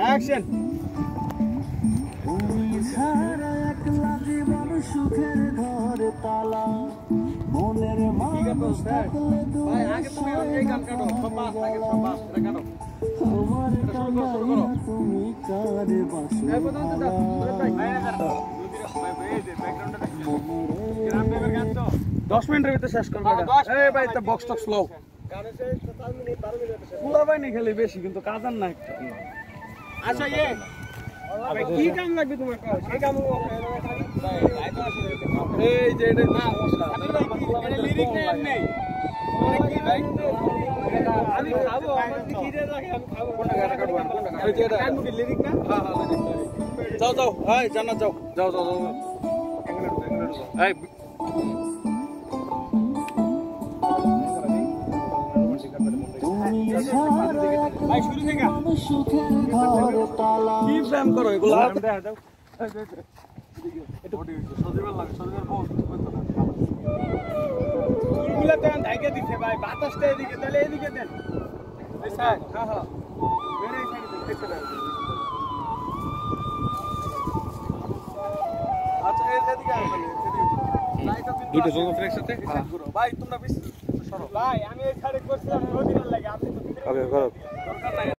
Action তুমি ছাড়া একলা জীবন সুখের ঘরে তালা মনের মানুষ থাকলে ভাই আগে তুমি এই গান কাটো সব বাস আগে সব বাস এটা কাটো আমার কান্নাইয়া তুমি কারে বাসো এই পর্যন্ত দাও সুরজ ভাই ভাই না দাও ভাই ভাই এই যে ব্যাকগ্রাউন্ডটা দেখছো গ্রাম দেবের গান তো 10 মিনিটের ভিতরে শেষ করবে এই ভাই তা বক্স টক স্লো গানে শেষ 4 মিনিট 12 মিনিট শেষ নেই খেলে বেশি কিন্তু কাজান না একটা। আচ্ছা ইয়ে ভাই কি গান লাগবে তোমার কাছে সেই গান এই যে এটা না লিরিক নেই। আমি খাব কি রে আমি খাব। কোনটা গান কাটবো? কোনটা গান এই যে এটা গান মুখে লিরিক না? হ্যাঁ হ্যাঁ যাও যাও এই জান্নাত যাও। যাও যাও যাও। এই ভাই এদিকে এদিকে আচ্ছা ভাই তোমরা বেশি ভাই আমি এই সাইডে করছিলাম নদীর লাগে